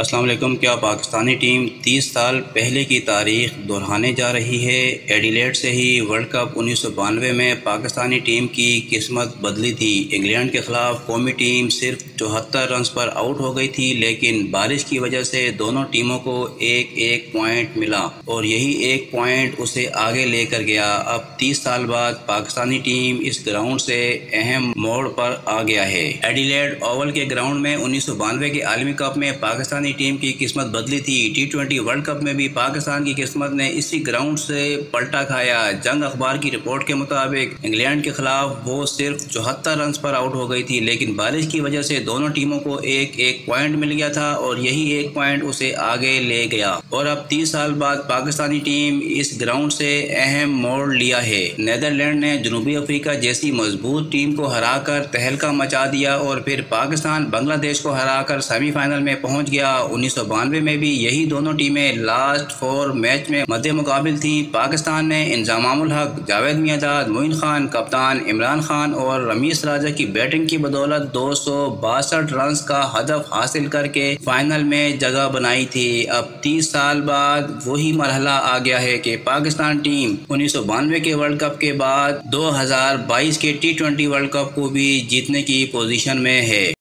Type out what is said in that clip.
अस्सलाम वालेकुम, क्या पाकिस्तानी टीम 30 साल पहले की तारीख दोहराने जा रही है? एडिलेट से ही वर्ल्ड कप उन्नीस सौ बानवे में पाकिस्तानी टीम की किस्मत बदली थी। इंग्लैंड के खिलाफ कौमी टीम सिर्फ़ चौहत्तर रन पर आउट हो गई थी, लेकिन बारिश की वजह से दोनों टीमों को एक एक पॉइंट मिला और यही एक पॉइंट उसे आगे लेकर गया। अब 30 साल बाद पाकिस्तानी टीम इस ग्राउंड से अहम मोड़ पर आ गया है। एडिलेट ओवल के ग्राउंड में उन्नीस के आलमी कप में पाकिस्तानी पाकिस्तानी टीम की किस्मत बदली थी। टी ट्वेंटी वर्ल्ड कप में भी पाकिस्तान की किस्मत ने इसी ग्राउंड से पलटा खाया। जंग अखबार की रिपोर्ट के मुताबिक, इंग्लैंड के खिलाफ वो सिर्फ़ चौहत्तर रन पर आउट हो गई थी, लेकिन बारिश की वजह से दोनों टीमों को एक एक पॉइंट मिल गया था और यही एक पॉइंट उसे आगे ले गया। और अब तीस साल बाद पाकिस्तानी टीम इस ग्राउंड से अहम मोड़ लिया है। नैदरलैंड ने जनूबी अफ्रीका जैसी मज़बूत टीम को हराकर तहलका मचा दिया और फिर पाकिस्तान बांग्लादेश को हराकर सेमीफाइनल में पहुँच गया। उन्नीस सौ बानवे में भी यही दोनों टीमें लास्ट फोर मैच में मध्य मुकाबिल थी। पाकिस्तान ने इंजामुल हक, जावेद मियादाद, मोइन खान, कप्तान इमरान खान और रमीस राजा की बैटिंग की बदौलत दो सौ बासठ रन का हदफ हासिल करके फाइनल में जगह बनाई थी। अब तीस साल बाद वही मरहला आ गया है कि पाकिस्तान टीम उन्नीस सौ बानवे के वर्ल्ड कप के बाद 2022 के टी वर्ल्ड कप को भी जीतने की पोजीशन में है।